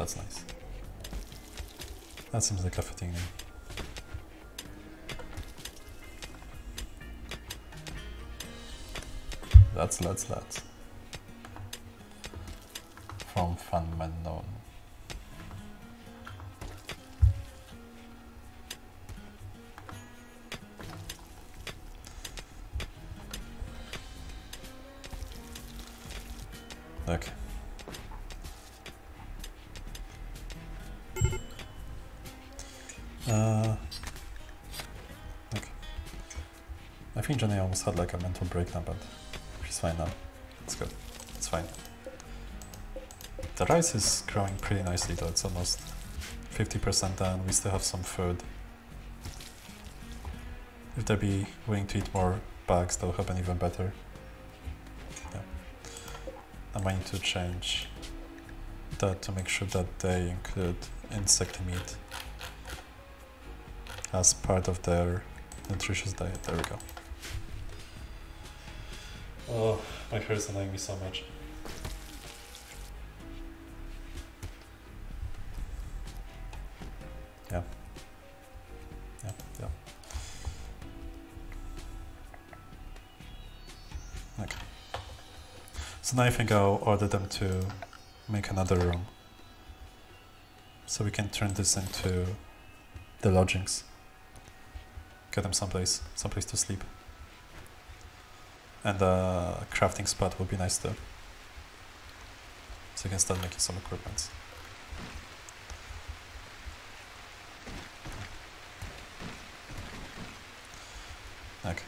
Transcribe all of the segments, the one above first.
That's nice. That seems like a fitting name. That's let's let's from Funmanon. Okay. Almost had like a mental breakdown, but she's fine now. It's good. It's fine. The rice is growing pretty nicely though, it's almost 50% done, we still have some food. If they be willing to eat more bugs, that'll happen even better. Yeah. I might need to change that to make sure that they include insect meat as part of their nutritious diet. There we go. Oh, my hair is annoying me so much. Yeah. Yeah, yeah. Okay. So now I think I'll order them to make another room. So we can turn this into the lodgings. Get them someplace, someplace to sleep. And a crafting spot would be nice too. So you can start making some equipment. Okay.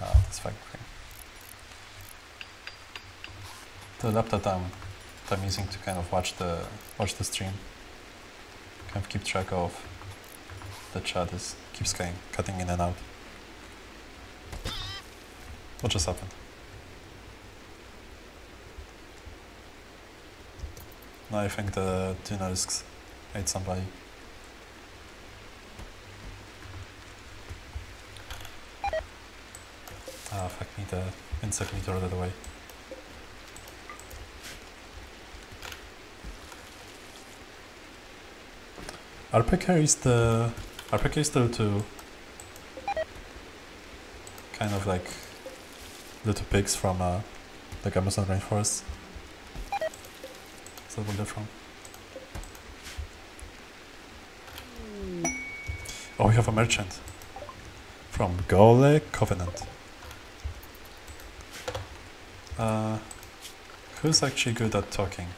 Ah, that's fine. Okay. The laptop I'm, I'm using to kind of watch the watch the stream. Kind of keep track of the chat is keeps going cutting in and out. What just happened? Now I think the Tunalisks ate somebody. Ah, fuck me, the insect meter rolled away. RPK is the... RPK is the to... Kind of like little pigs from uh, the Amazon rainforest. That where they're from? Oh, we have a merchant from Gole Covenant. Uh, who's actually good at talking?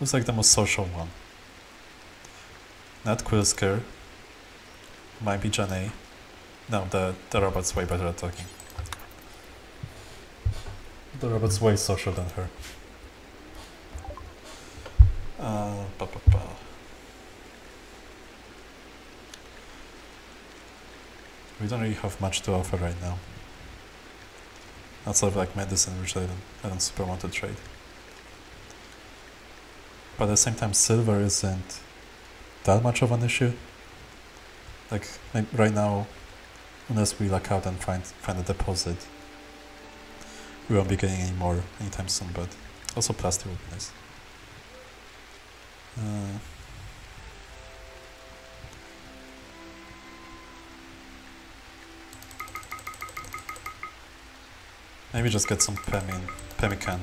Who's like the most social one? Not Quillsker. Might be Janae. No, the, the robot's way better at talking. The robot's way social than her. Uh, ba -ba -ba. We don't really have much to offer right now. Outside of like medicine, which I don't, I don't super want to trade. But at the same time, silver isn't that much of an issue. Like, like right now, unless we luck out and find find a deposit, we won't be getting any more anytime soon. But also plastic would be nice. Uh, maybe just get some pemmican,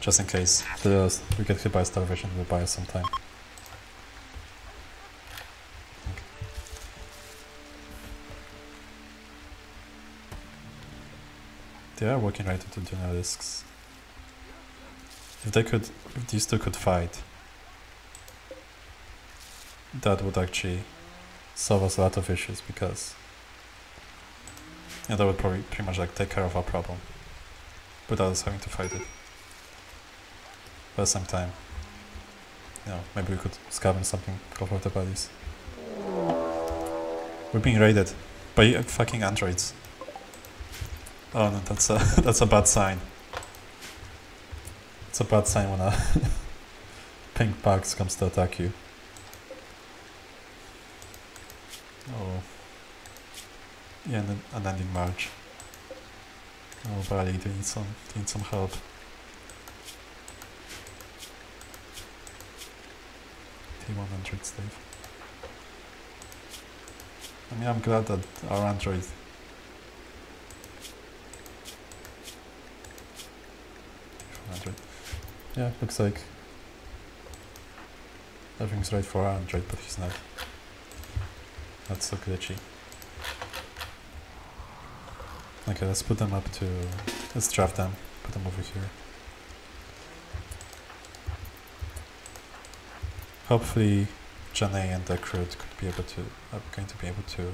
just in case we get hit by starvation. we'll buy us some time. They are working right into Dunalisks. If they could, if these two could fight, that would actually solve us a lot of issues because yeah, that would probably pretty much like take care of our problem without us having to fight it. But at the same time, you know, maybe we could scavenge something off of the bodies. We're being raided by fucking androids. Oh no, that's a that's a bad sign. It's a bad sign when a pink box comes to attack you. Oh. Yeah, an unending march. Oh, do need some, need some help? T100 Steve. I mean, I'm glad that our Android Yeah, looks like everything's right for Android, but he's not. That's so glitchy. Okay, let's put them up to... Let's draft them. Put them over here. Hopefully Janae and the crew could be able to... are going to be able to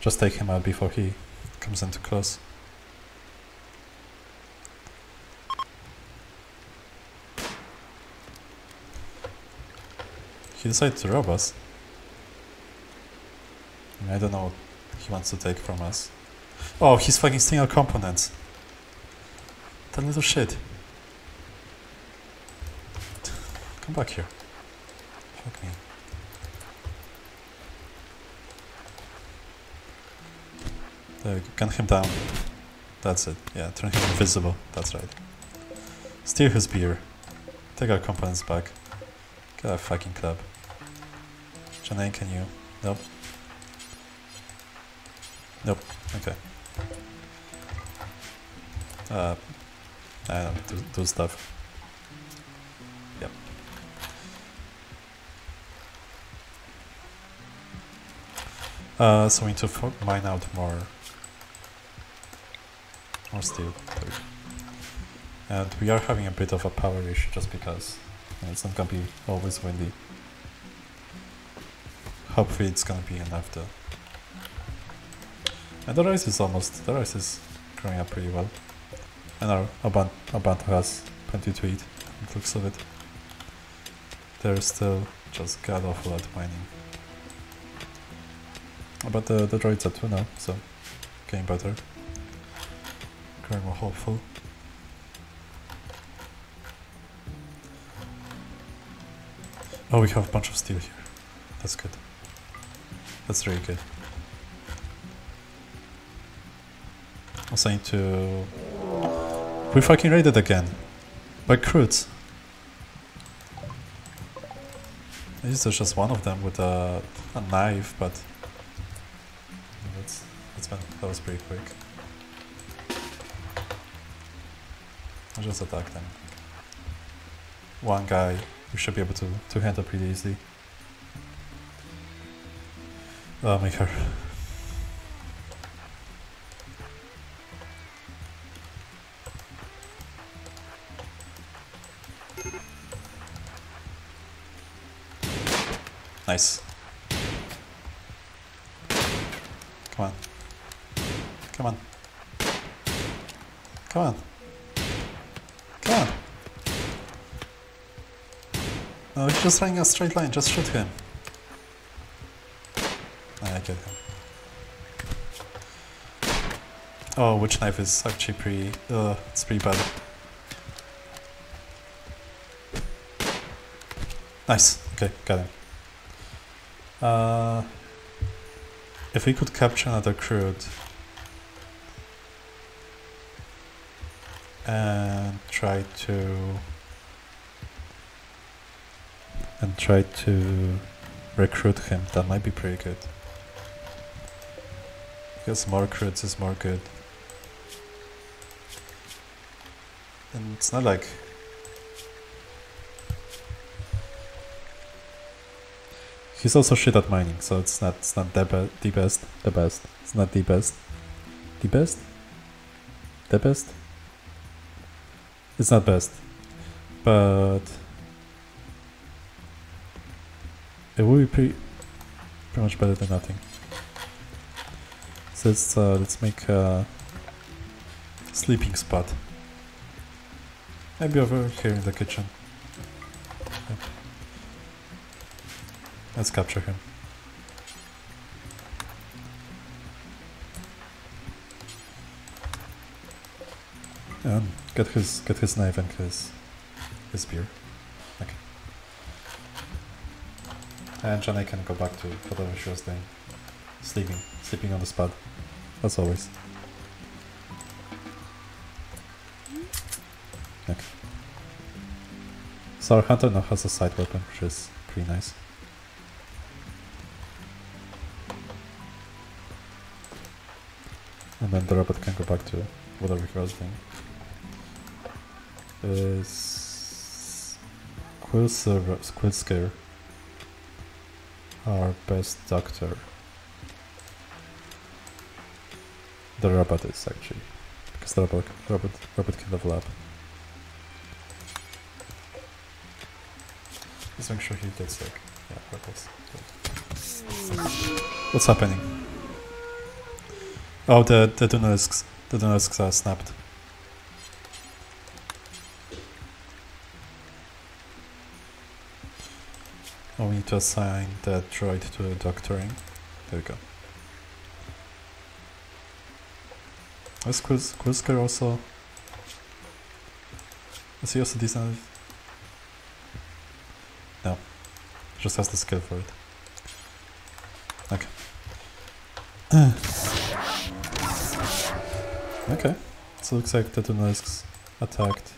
just take him out before he comes into close. He decided to rob us. I, don't know what he wants to take from us. Oh, he's fucking stealing our components. That little shit. Come back here. Fuck me. There, gun him down. That's it. Yeah, turn him invisible. That's right. Steal his beer. Take our components back. Get a fucking club. Janae, can you? Nope. Nope. Okay. Uh, I don't do, do stuff. Yep. Uh, so we need to mine out more, more steel. And we are having a bit of a power issue just because it's not gonna be always windy. Hopefully it's gonna be enough though. And the rice is almost, the rice is growing up pretty well. And our Abantu has plenty to eat, it looks of it. There's still just god awful at mining. But the, the droids are too now, so getting better. Growing more hopeful. Oh, we have a bunch of steel here. That's good. That's really good. Also need to... We fucking raided again. By Kroots. This is just one of them with a, a knife, but... That's, that's been, that was pretty quick. I'll just attack them. One guy, we should be able to, to handle pretty easily. Oh, my her. Nice. Come on. Come on. Come on. Come on. No, he's just running a straight line. Just shoot him. Oh, which knife is actually pretty... Uh, it's pretty bad. Nice. Okay, got him. Uh, if we could capture another Kroot and try to and try to recruit him, that might be pretty good. Because more crits is more good. And it's not like... He's also shit at mining, so it's not it's not the, be the best, the best. It's not the best. The best? The best? It's not best. But... It will be pretty, pretty much better than nothing. Let's, uh, let's make a sleeping spot. Maybe over here in the kitchen. Yeah. Let's capture him. And get his get his knife and his his spear. Okay. And Jenny can go back to whatever she was doing. Sleeping. Sleeping on the spot. As always. Okay. So our hunter now has a side weapon, which is pretty nice. And then the robot can go back to whatever he was doing. Is Quill Server, Quill Scare, our best doctor. The robot is actually, because the robot, robot, robot can level up. Let's make sure he takes like, yeah. What's happening? Oh, the the Dunalisks, the Dunalisks are snapped. Oh, we need to assign that droid to doctoring. There we go. Is Quiz Quizker also... Is he also decent? No. Just has the skill for it. Okay. okay. So looks like the Dunalisks attacked.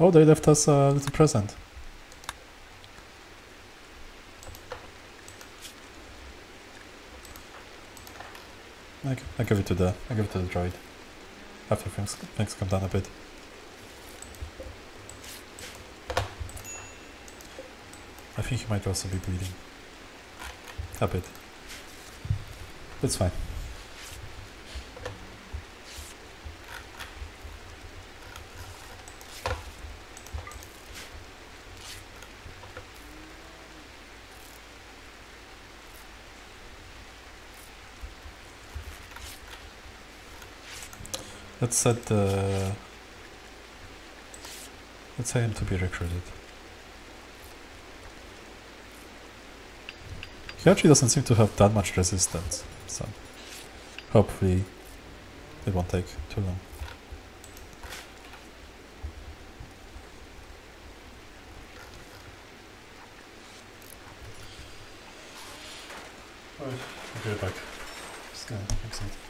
Oh, they left us a little present. I, give it to the I give it to the droid. After things things come down a bit. I think he might also be bleeding. A bit. That's fine. Let's set the... Let's say him to be recruited. He actually doesn't seem to have that much resistance, so hopefully it won't take too long. Alright, I'll be right back. Just gonna make something.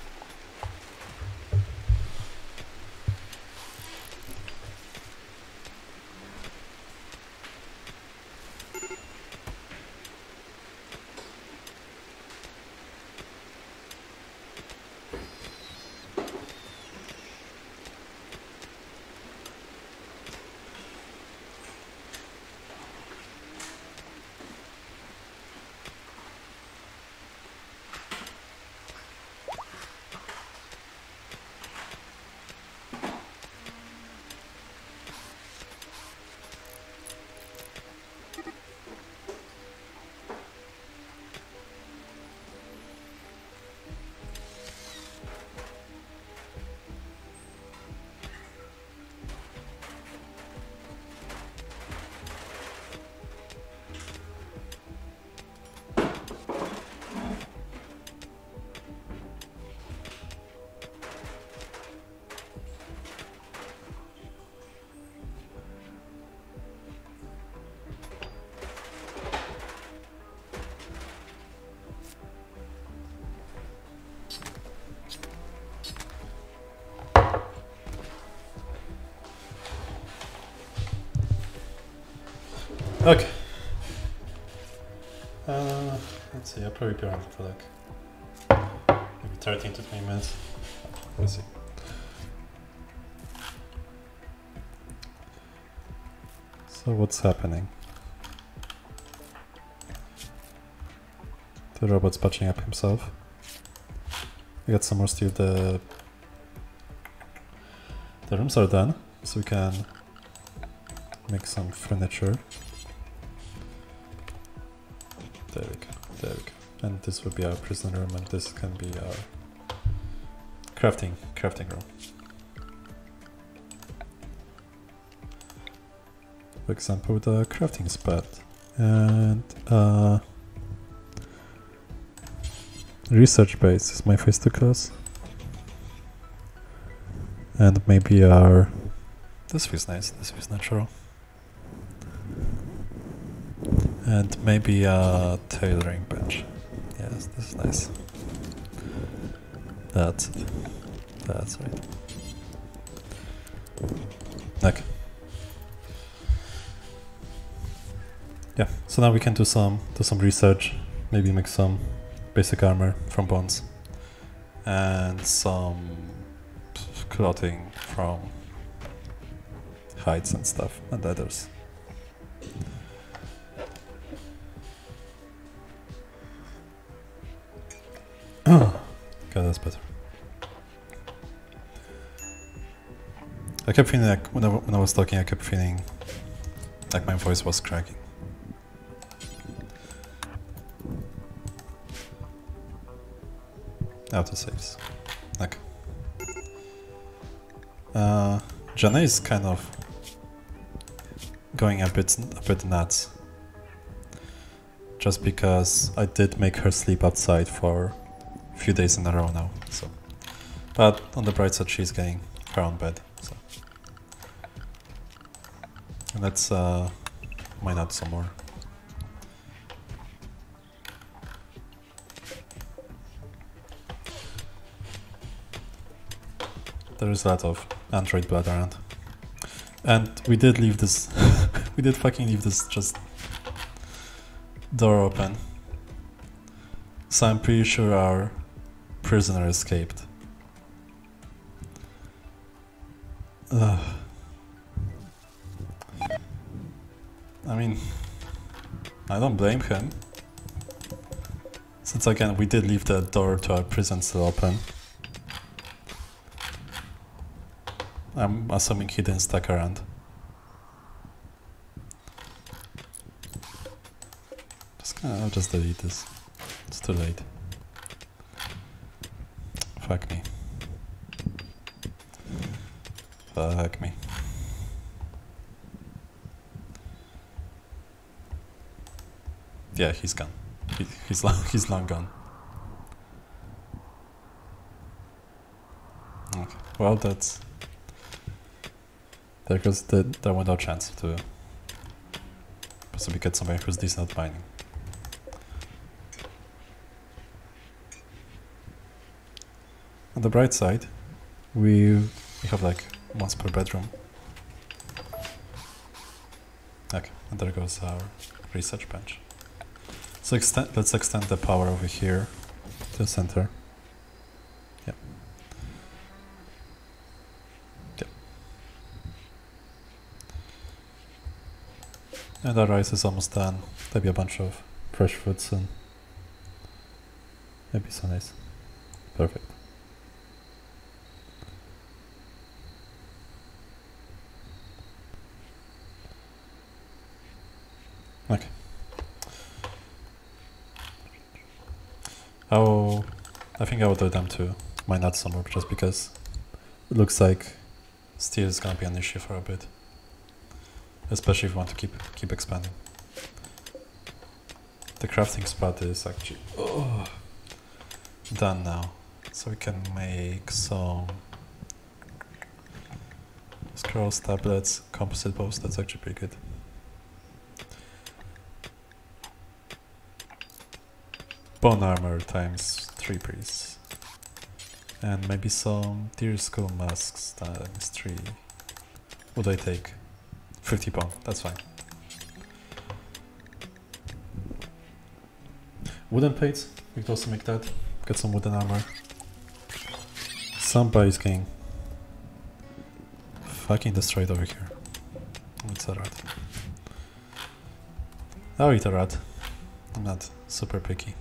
Okay. Uh, let's see, I'll probably be around for like maybe 13 to 20 minutes. Let's see. So what's happening? The robot's patching up himself. We got some more steel. The the rooms are done, so we can make some furniture. There we go, there we go. And this will be our prison room and this can be our crafting, crafting room. For example, the crafting spot. And uh, research base is my first class. And maybe our... This feels nice, this feels natural. And maybe a tailoring bench. Yes, this is nice. That's it. That's right. Okay. Yeah, so now we can do some do some research, maybe make some basic armor from bones and some clothing from hides and stuff and leathers. That's better. I kept feeling like when I, when I was talking, I kept feeling like my voice was cracking. Autosaves. Okay. Uh, Jana is kind of going a bit a bit nuts. Just because I did make her sleep outside for few days in a row now. So, but on the bright side, she's getting her own bed. So, and let's uh, mine out some more. There is a lot of android blood around. And we did leave this, we did fucking leave this just door open. So I'm pretty sure our prisoner escaped. Ugh. I mean, I don't blame him. Since again, we did leave the door to our prison still open. I'm assuming he didn't stuck around. Just gonna, I'll just delete this. It's too late. Fuck me. Fuck me. Yeah, he's gone. He, he's long, he's long gone. Okay. Well, that's there goes the, there went no chance to possibly get somebody who's decent at mining. On the bright side, we we have like once per bedroom. Okay, and there goes our research bench. So extend, let's extend the power over here to the center. And our rice is almost done. There'll be a bunch of fresh fruits and maybe so nice. Perfect. Okay. Oh, I think I will do them to mine out some more just because it looks like steel is gonna be an issue for a bit. Especially if you want to keep keep expanding. The crafting spot is actually oh, done now. So we can make some scrolls, tablets, composite bows, that's actually pretty good. Bone armor times 3 priests. And maybe some deer skull masks times 3. Would I take? 50 bone, that's fine. Wooden plates, we could also make that. Get some wooden armor. Somebody's getting fucking destroyed over here. It's a rat. I'll eat a rat. I'm not super picky.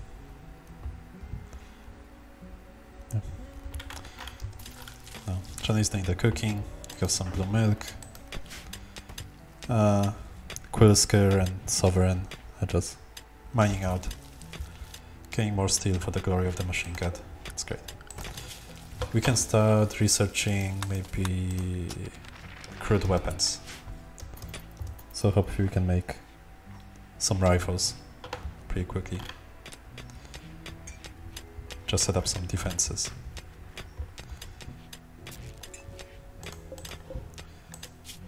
Johnny's doing the cooking. Got some blue milk. Uh, Quillsker and Sovereign are just mining out. Getting more steel for the glory of the machine god. It's great. We can start researching maybe crude weapons. So hopefully we can make some rifles pretty quickly. Just set up some defenses.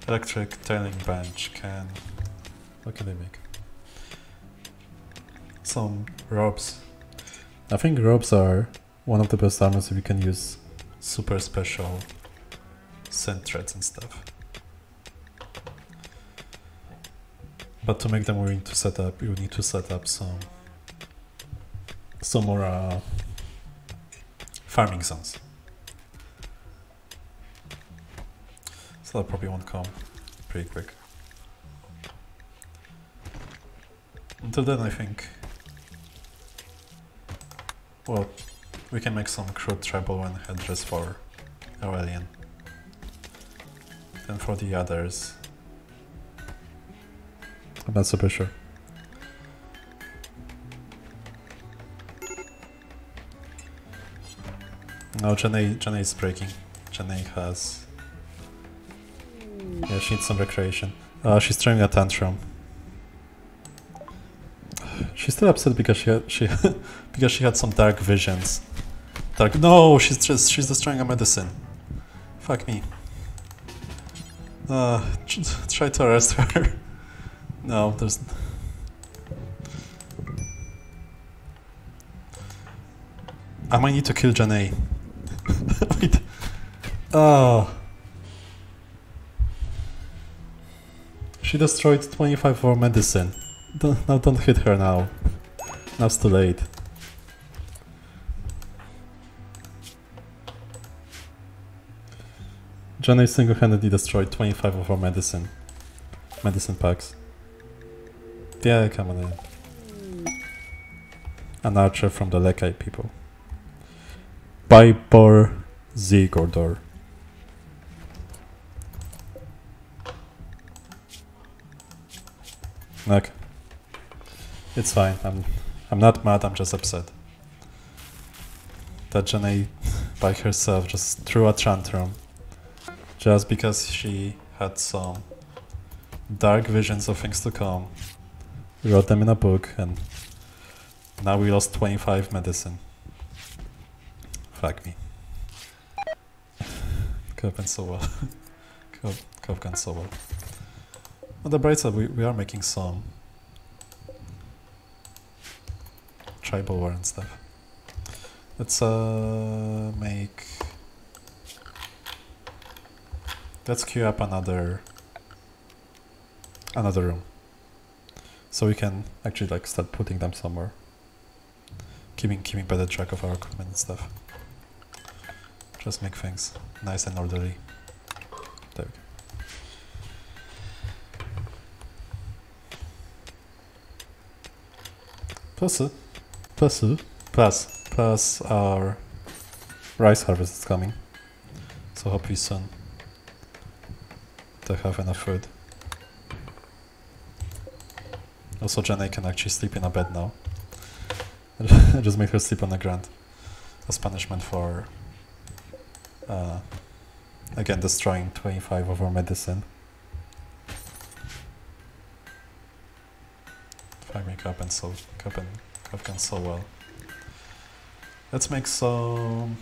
Electric tailing bench can... What can they make? some robes. I think robes are one of the best armors you can use super special scent threads and stuff. But to make them we need to set up, you need to set up some some more uh, farming zones. That probably won't come pretty quick. Until then I think well we can make some crude tribal one headdress for Aurelian. Then for the others I'm not super sure. No, Janae, Janae is breaking. Janae has... She needs some recreation. Uh, she's throwing a tantrum. She's still upset because she had, she because she had some dark visions. Dark. No, she's just she's destroying a medicine. Fuck me. Uh, try to arrest her. no, there's. I might need to kill Janae. Wait. Oh. Destroyed 25 for medicine. Don't, now don't hit her now. Now it's too late. Jenny single-handedly destroyed 25 of our medicine. Medicine packs. Yeah, come on in. An archer from the Lekai people. Piper Zigordor. Okay. It's fine. I'm I'm not mad, I'm just upset. That Jenny by herself just threw a tantrum. Just because she had some dark visions of things to come. Wrote them in a book and now we lost 25 medicine. Fuck me. Could have been so well. could, could have gone so well. On the bright side, we, we are making some tribal war and stuff. Let's uh, make... Let's queue up another another room. So we can actually like start putting them somewhere. Keeping keeping better track of our equipment and stuff. Just make things nice and orderly. Plus, plus, plus, plus our rice harvest is coming. So hopefully soon to have enough food. Also Jenny can actually sleep in a bed now. Just make her sleep on the ground as punishment for uh, again destroying 25 of our medicine. I and so cup and have gone so well. Let's make some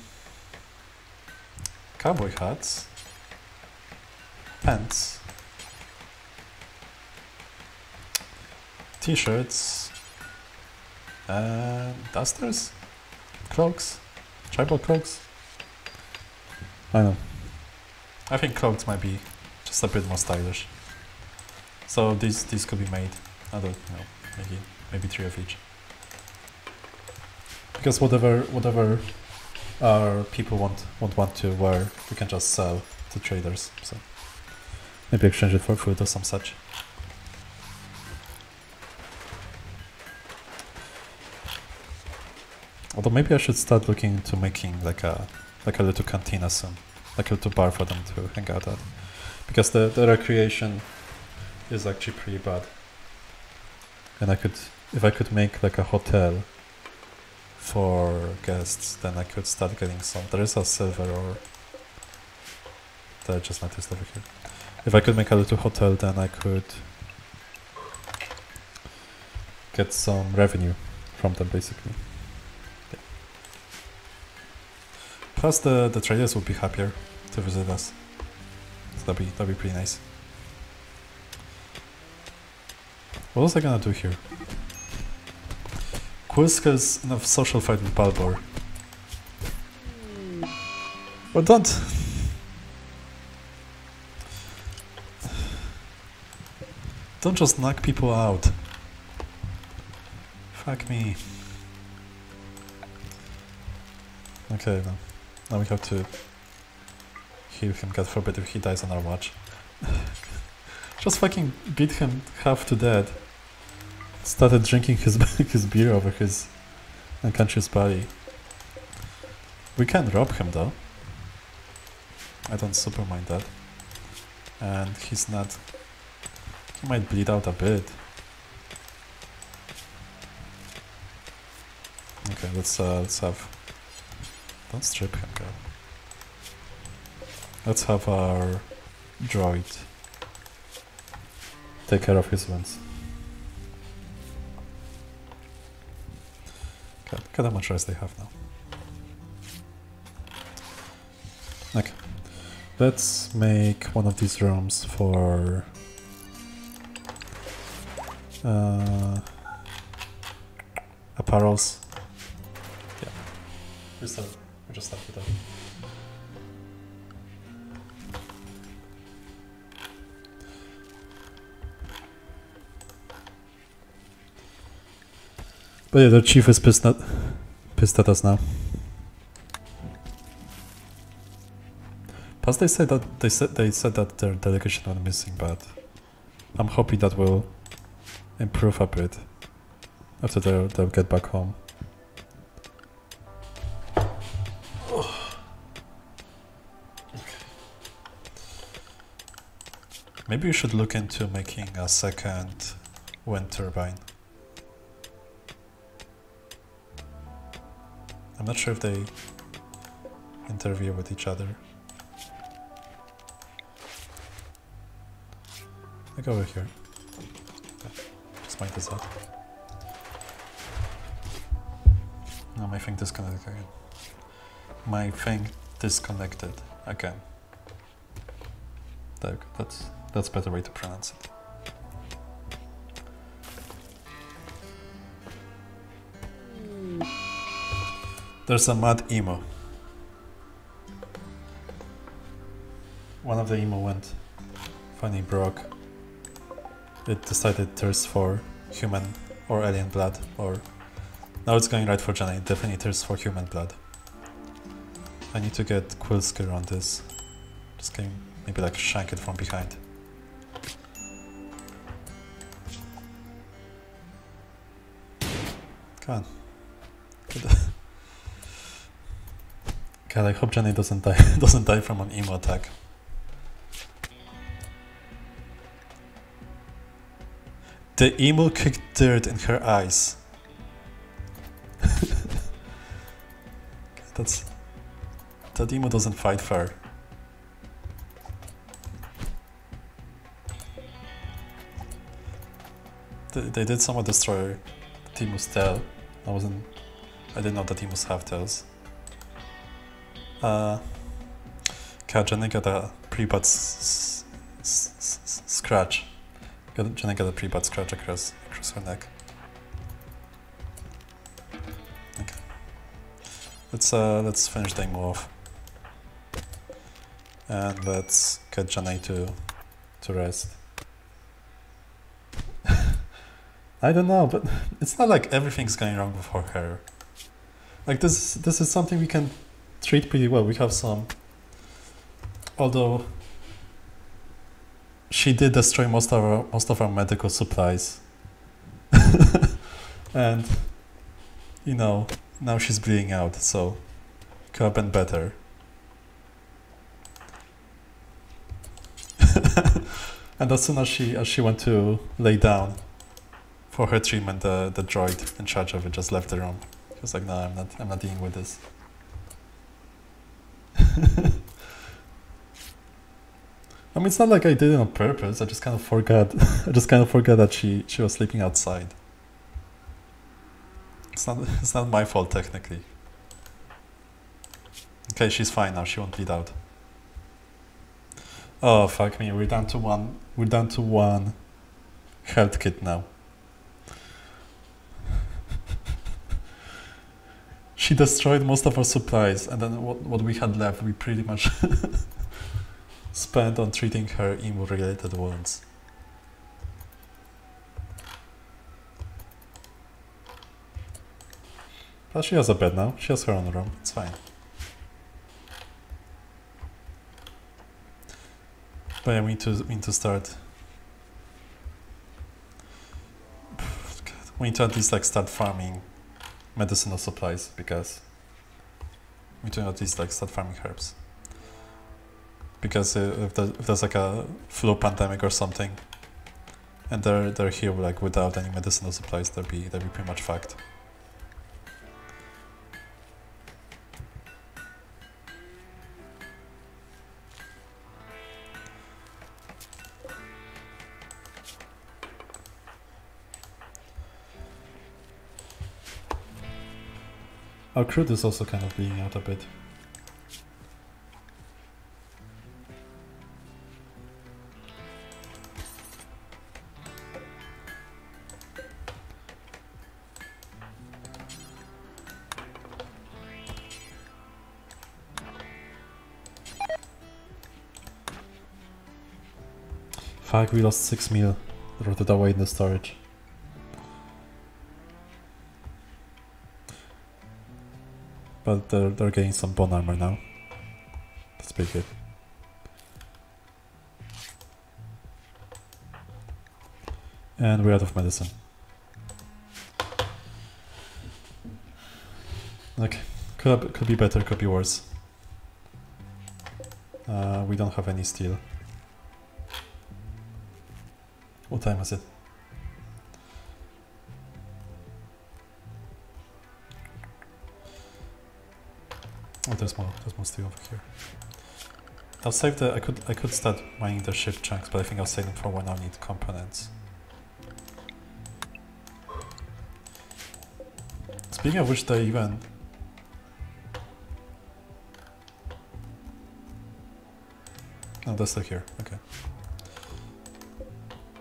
cowboy hats, pants, t-shirts, and dusters, cloaks, tribal cloaks. I know. I think cloaks might be just a bit more stylish. So these these could be made. I don't know, maybe maybe three of each. Because whatever whatever our people want want to wear, we can just sell to traders. So maybe exchange it for food or some such. Although maybe I should start looking into making like a like a little cantina soon, like a little bar for them to hang out at, because the the recreation is actually pretty bad. And I could, if I could make like a hotel for guests, then I could start getting some. There is a silver or that I just noticed over here. If I could make a little hotel, then I could get some revenue from them, basically. Plus the, the traders would be happier to visit us. So that'd be, that'd be pretty nice. What was I gonna do here? Quilska's in a social fight with Balbor. Don't... Don't just knock people out. Fuck me. Okay, now, now we have to heal him, God forbid if he dies on our watch. just fucking beat him half to death. Started drinking his his beer over his unconscious body. We can rob him though. I don't super mind that. And he's not... He might bleed out a bit. Okay, let's uh, let's have... Don't strip him, girl. Let's have our droid take care of his wounds. Look at how much rest they have now. Okay. Let's make one of these rooms for uh, apparels. Yeah, we start. We just start with that. But yeah, the chief is pissed at, pissed at us now. Plus, they said that they said they said that their delegation went missing, but I'm hoping that will improve a bit after they they'll get back home. Maybe you should look into making a second wind turbine. I'm not sure if they interfere with each other. I go over here. Just point this out. No, my thing disconnected again. My thing disconnected again. There, that's that's better way to pronounce it. There's a mad emo. One of the emo went. Funny broke it decided thirst for human or alien blood, or now it's going right for Jenny, definitely thirst for human blood. I need to get Quillsker on this. Just can maybe like shank it from behind. Come on. God, I hope Jenny doesn't die doesn't die from an emo attack. The emo kicked dirt in her eyes. That's... That emo doesn't fight fair. They, they did somewhat destroy Timu's tail. I wasn't... I didn't know that Timus have tails. Uh... Kajani got a pre-bud scratch. Got, Jenna got a bad scratch across, across her neck. Okay. Let's uh, let's finish the off. And let's get Jenna to to rest. I don't know, but it's not like everything's going wrong with her hair. Like this this is something we can treat pretty well. We have some although she did destroy most of our most of our medical supplies. and you know, now she's bleeding out, so could have been better. and as soon as she as she went to lay down for her treatment, the the droid in charge of it just left the room. He was like, "No, I'm not. I'm not dealing with this." I mean, it's not like I did it on purpose. I just kind of forgot. I just kind of forgot that she she was sleeping outside. It's not it's not my fault technically. Okay, she's fine now. She won't bleed out. Oh fuck me! We're down to one. We're down to one health kit now. She destroyed most of our supplies, and then what, what we had left, we pretty much spent on treating her immune-related wounds. But she has a bed now. She has her own room. It's fine. But yeah, we need to, we need to start. We need to at least like start farming medicinal supplies because we do not least like start farming herbs. Because if, there, if there's like a flu pandemic or something, and they're they're here like without any medicinal supplies, they'll be they'll be pretty much fucked. Our crew is also kind of bleeding out a bit. Fuck, we lost 6 mil. Rotted away in the storage. But they're, they're getting some bone armor now. That's pretty good. And we're out of medicine. Okay, could, could be better, could be worse. Uh, we don't have any steel. What time is it? More steel over here. I'll save the. I could. I could start mining the ship chunks, but I think I'll save them for when I need components. Speaking of which, they even. No, they're still here. Okay.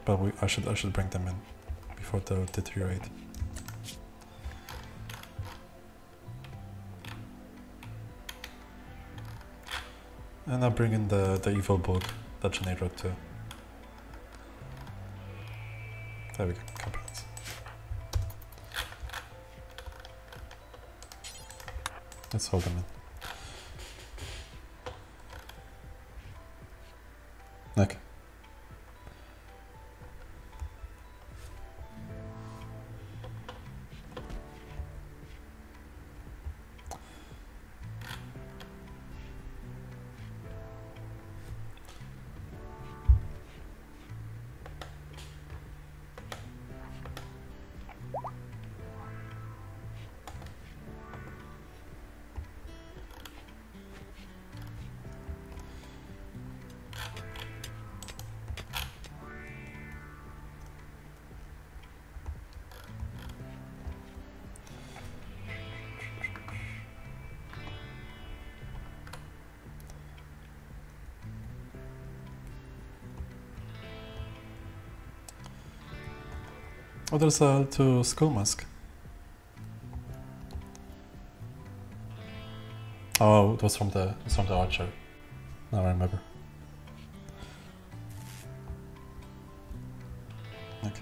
But we. I should. I should bring them in before they deteriorate. And I'll bring in the, the evil book, the generator too. There we go, components. Let's hold them in. Okay. There's a to skull mask. Oh, it was from the was from the archer. Now I remember. Okay.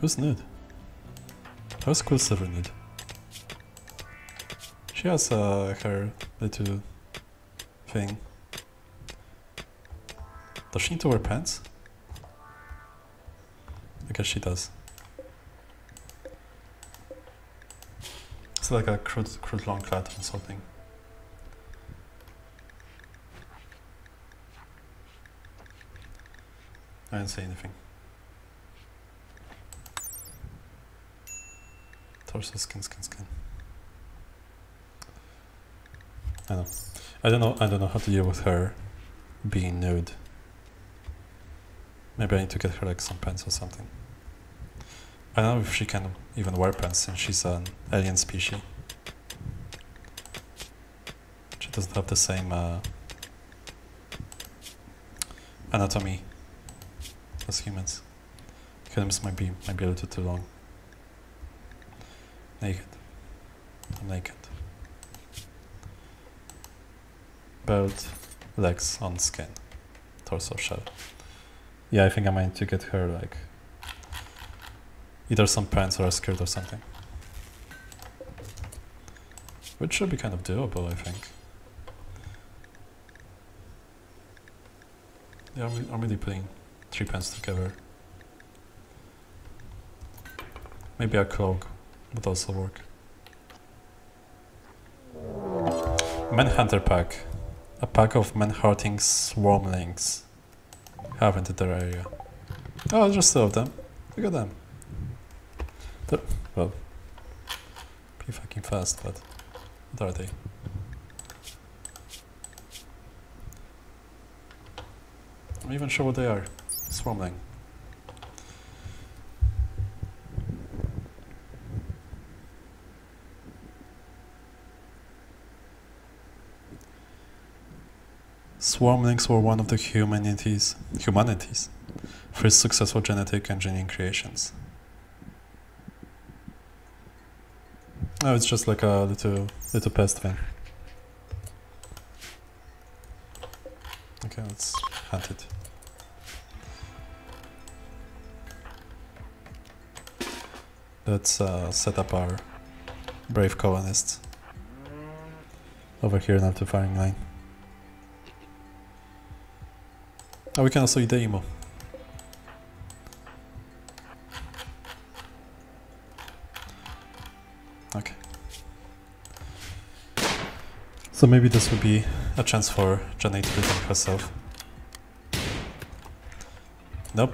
Who's nude? How's Quicksilver nude? She has uh, her little thing. Does she need to wear pants? I guess she does. It's like a crude, crude long clad or something. I didn't say anything. Torso, skin, skin, skin. I know. I don't know. I don't know how to deal with her being nude. Maybe I need to get her like some pants or something. I don't know if she can even wear pants since she's an alien species. She doesn't have the same uh, anatomy as humans. Items might be might be a little too long. Naked. I'm naked. Belt, legs on skin, torso shell. Yeah, I think I might to get her like either some pants or a skirt or something. Which should be kind of doable, I think. Yeah, I'm, I'm really putting three pants together. Maybe a cloak would also work. Manhunter pack. A pack of man-hunting swarmlings entered their area. Oh, just two of them. Look at them. They're, well, pretty fucking fast, but what are they? I'm even sure what they are. Swarmling. Swarmlings were one of the humanities, humanities first successful genetic engineering creations. Oh, it's just like a little little pest thing. Okay, let's hunt it. Let's uh, set up our brave colonists over here now to firing line. Oh, we can also eat the emo. Okay. So maybe this would be a chance for Janae to redeem herself. Nope.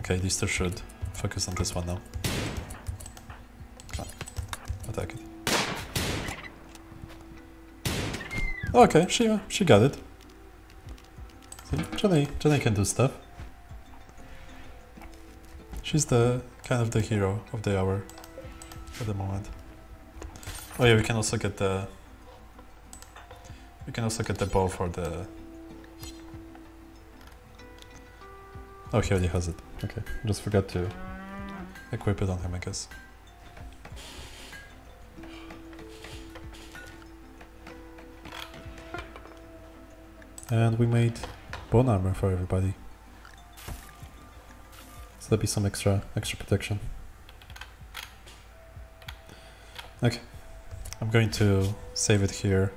Okay, these two should focus on this one now. Attack it. Okay, she she got it. Jenny, Jenny can do stuff. She's the kind of the hero of the hour at the moment. Oh yeah, we can also get the we can also get the bow for the Oh he already has it. Okay. Just forgot to equip it on him I guess. And we made bone armor for everybody. So there'll be some extra extra protection. Okay. I'm going to save it here.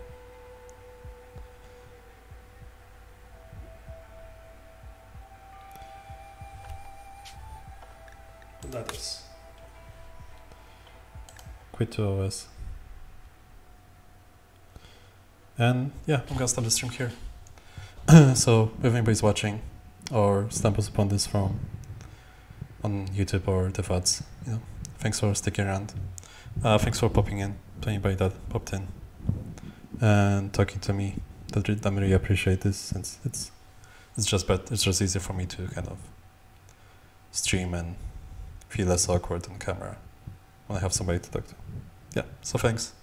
That is quit to OS. And yeah, I'm gonna stop the stream here. so if anybody's watching or stumbles upon this from on YouTube or the VODs, you know, thanks for sticking around. Uh, thanks for popping in to anybody that popped in and talking to me. That I really appreciate this since it's it's just but it's just easier for me to kind of stream and feel less awkward on camera when I have somebody to talk to. Yeah, so thanks.